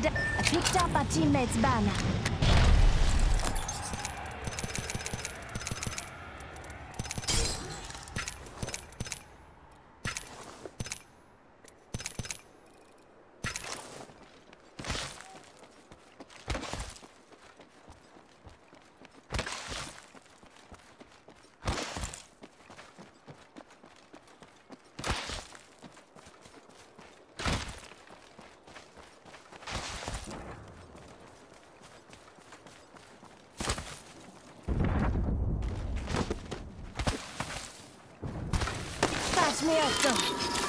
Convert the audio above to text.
Picked up our teammate's banner. Mnie jak to.